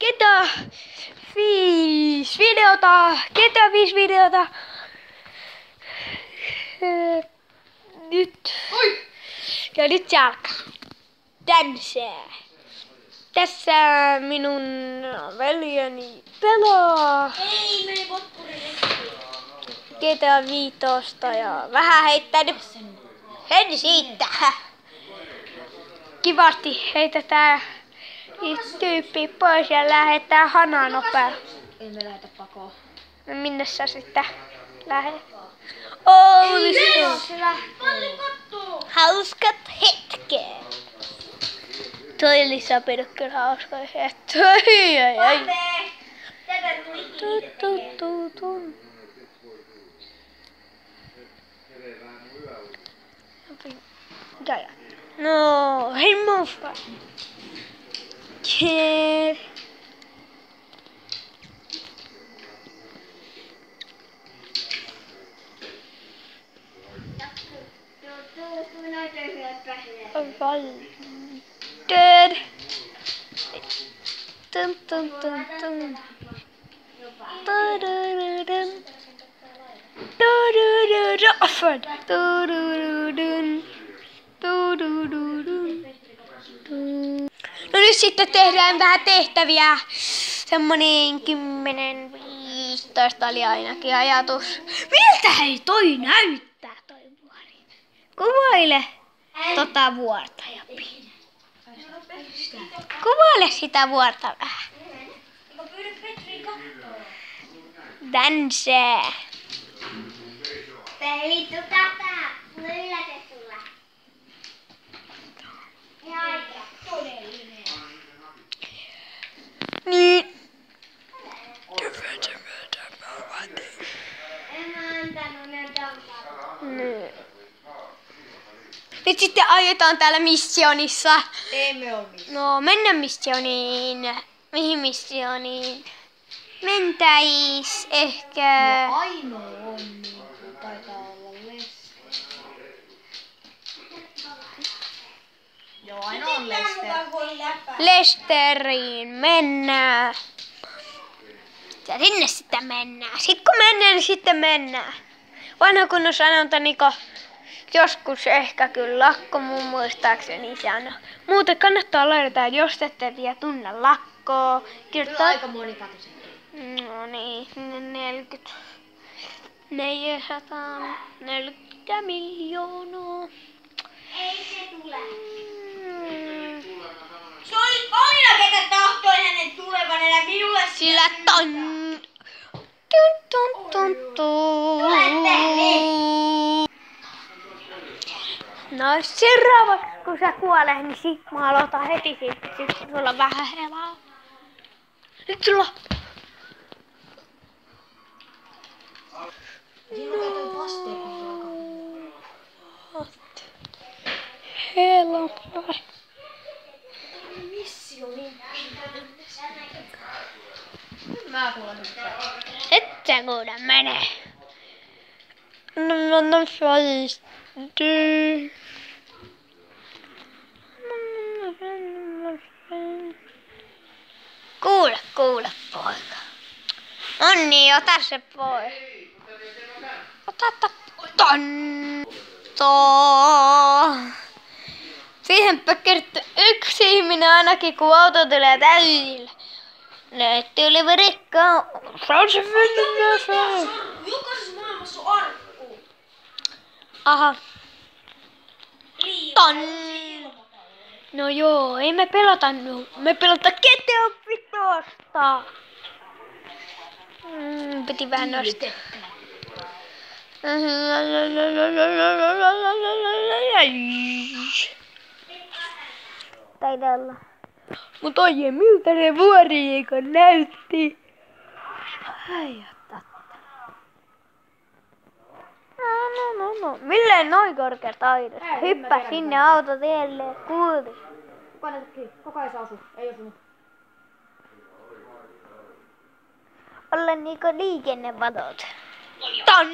GTA 5 videota, GTA 5 videota. Nyt. Oi! Ja nyt se alkaa. Dance. Tässä minun veljeni pelaa Ei, meni GTA 5 ja vähän heittänyt sen siitä. Kivasti heitetään tyyppi pois ja lähdetään hanaa nopea. Ei me lähetä pakoon. No minne sä sitten Malli kattoo! Hauskat hetket. Toi Elisabeth on kyllä hauska hetki. Ai ai ai. Tu, tu, tu, tu. Ja, ja. No, hei muffa. kid. Oh, Dead. Dun, dun, dun, dun. Da, da, da, da. Da, da, da, da. Offered. Da, da, da. Nyt sitten tehdään vähän tehtäviä. Semmonen 10-15 oli ainakin ajatus. Miltä hei toi näyttää toi vuori? Kuvaile tota vuorta Japi. Kuvaile sitä vuorta vähän. Dance. Ei vittu tätä! Myllätä sulla. Ihan oikea. Todellinen. Niin. Niin. Nyt sitten ajetaan täällä missionissa. Ei me mitään. No, mennä missioniin. Mihin missioniin? Mentäis ehkä... Ainoa on niin taitaa olla Lester. Joo, ainoa on Lester. Lesteriin mennään. Ja sinne sitten mennään. Sitten kun mennään, niin sitten mennään. Vanha kunnon sanonta, Niko. Joskus ehkä kyllä lakko mun muistaakseni sano. Muuten kannattaa laittaa, jos ette vielä tunne lakkoa. Kyllä Kirjoittaa... aika moni katosi. No niin, 40. 440 miljoonaa. Ei se tule. Mm. Se oli aina, ketä tahtoi hänen tulevan, ja minulle Sillä ton... Tun, tun, tun, tun. No seuraavaksi kun sä kuolet, niin sit mä aloitan heti siitä, sit sulla on vähän helaa. Nyt sulla... Siinä on Sä kuule mene. No, no, no. Du. Kuule, kuule, poika. No niin, ota se pois. Ota, ota, ton. To. Siihen pökertty yksi ihminen ainakin, kun auto tulee täysillä. Ne tuli verikkaan. Se on se veneessä. Jokaisessa maailmassa on arkku. Aha. Ton. No joo, ei me pelata nyt. Me pelata GTA vitosta. Mm, piti vähän nostaa. Taitaa olla. Mut oikein miltä ne vuoriikon näytti. Ai totta. No, no, no, no. Milleen noin korkeat Hyppää tiedä, sinne mitä. autotielle. Kuuli. Näitä kiinni? Ei saa osu? Ei osunut. Olla niinku liikennevalot. Ton!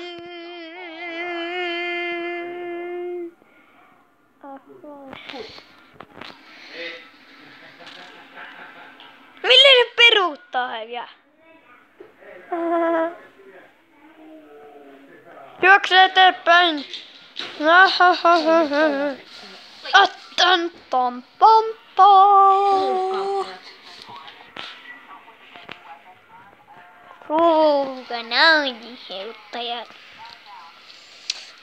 Hehuttaa ja... Juokse eteenpäin. Attan pom pom pom. Ruukanaudi heuttajat.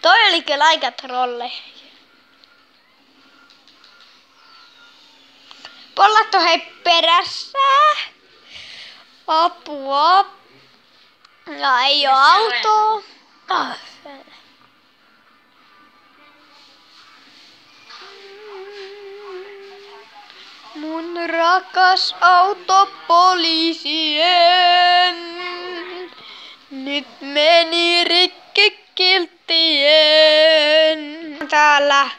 Toi oli kyllä aika trolle. Pollatto hei perässä. Apua. Ja ei oo autoa. Mun rakas auto poliisien. Nyt meni rikki kilttien. Täällä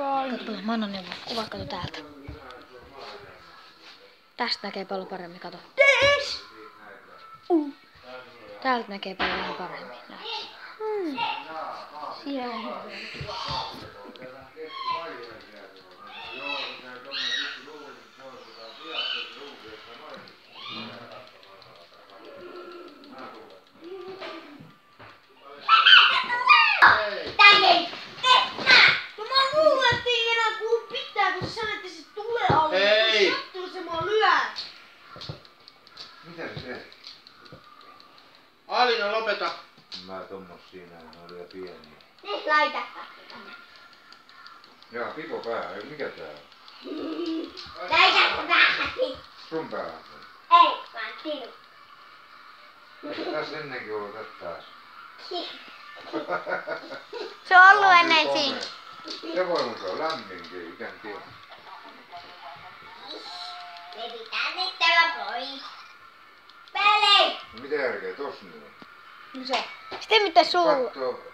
Kato, mä annan neuvon. Kuvaa kato täältä. Tästä näkee paljon paremmin, kato. Uh. Täältä näkee paljon paremmin. Näin. Siellä on hyvä. Tänne! Mennä! No mä luulen, että ei enää kuulu pitää, kun sä sanoit, että se tulee alle. Ei. Sattuu se mua lyö. Mitä se teet? Alina, lopeta. Mä tommos siinä, ne oli jo pieniä. Ne laita. Jaa, pipo pää. Ei, Mikä tää on? Laita vähän. Sun pää. Ei, vaan sinun. Eikö tässä ennenkin ollut tätä taas? Se on ollut ennen siinä. Se voi mun olla lämminkin, ikään tiedä. Me pitää nyt tämä pois. Mitä järkeä tossa nyt on? No se. Sitten mitä sulla? Katso,